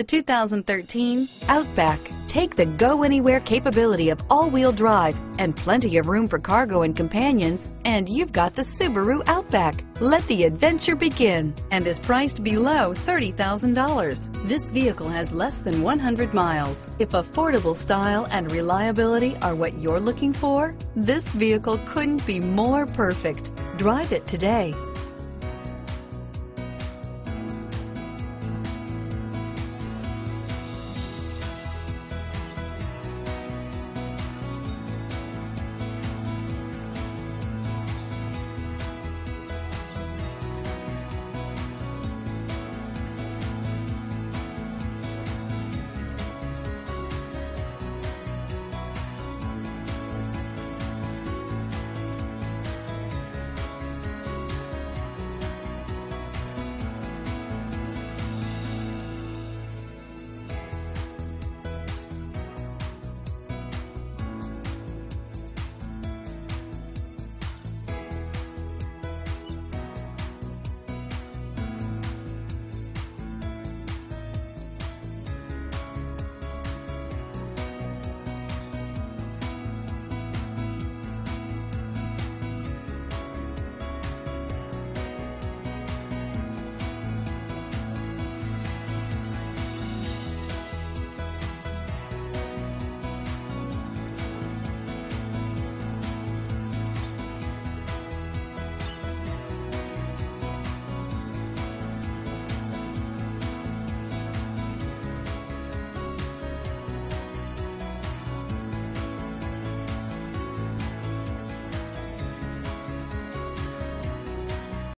The 2013 Outback. Take the go-anywhere capability of all-wheel drive and plenty of room for cargo and companions, and you've got the Subaru Outback. Let the adventure begin and is priced below $30,000. This vehicle has less than 100 miles. If affordable style and reliability are what you're looking for, this vehicle couldn't be more perfect. Drive it today.